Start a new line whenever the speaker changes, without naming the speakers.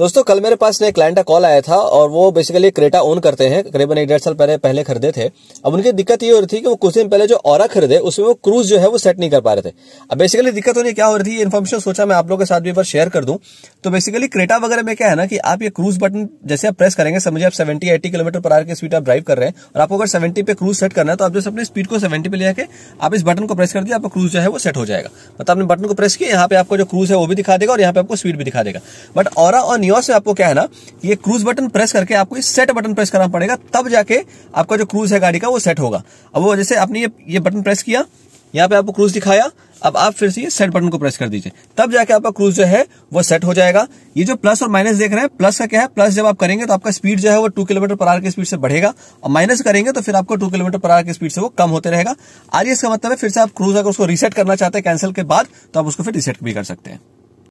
दोस्तों, कल मेरे पास एक क्लाइंट का कॉल आया था और वो बेसिकली क्रेटा ओन करते हैं। करीबन एक डेढ़ साल पहले पहले खरीदे थे। अब उनकी दिक्कत ये हो रही थी कि वो कुछ दिन पहले जो और खरीदे, उसमें वो क्रूज जो है वो सेट नहीं कर पा रहे थे। अब बेसिकली दिक्कत होनी क्या हो रही थी इन्फॉर्मेशन सोचा मैं आप लोगों के साथ भी एक बार शेयर कर दूँ। तो बेसिकली क्रेटा वगैरह में क्या है ना कि आप ये क्रूज बटन जैसे आप प्रेस करेंगे, समझिए आप seventy eighty kilometer per hour की स्पीड आप ड्राइव कर रहे हैं और आपको अगर सेवेंटी पे क्रूज सेट करना है तो आप जैसे अपनी स्पीड को सेवेंटी पे लेके आप इस बटन को प्रेस कर दिया आपका क्रूज जो है वो सेट हो जाएगा। मतलब आपने बटन को प्रेस किया, यहाँ पे आपको जो क्रूज है वो भी दिखा देगा और यहाँ पे आपको स्पीड भी दिखा देगा। बट और नियोस में आपको क्या है ना, ये क्रूज बटन प्रेस करके आपको इस सेट बटन प्रेस करना पड़ेगा, तब जाके आपका जो क्रूज है गाड़ी का वो सेट होगा। अब वो जैसे आपने ये ये बटन प्रेस किया, यहाँ पे आपको क्रूज दिखाया, अब आप फिर से ये सेट बटन को प्रेस कर दीजिए। तब जाके आपका क्रूज जो है, वो सेट हो जाएगा। ये जो प्लस और माइनस देख रहे हैं प्लस का क्या है? प्लस जब आप करेंगे तो आपका स्पीड जो है वो टू किलोमीटर पर आर की स्पीड से बढ़ेगा। और माइनस करेंगे तो फिर आपको टू किलोमीटर पर आर की स्पीड से वो कम होते रहेगा। आज इसका मतलब है फिर से आप क्रूज अगर उसको रीसेट करना चाहते हैं कैंसिल के बाद तो आप उसको फिर रीसेट भी कर सकते हैं।